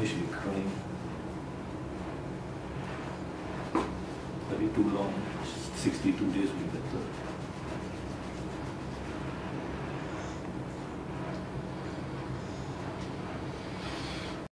Normally should be crying. Maybe too long, sixty-two days will be better.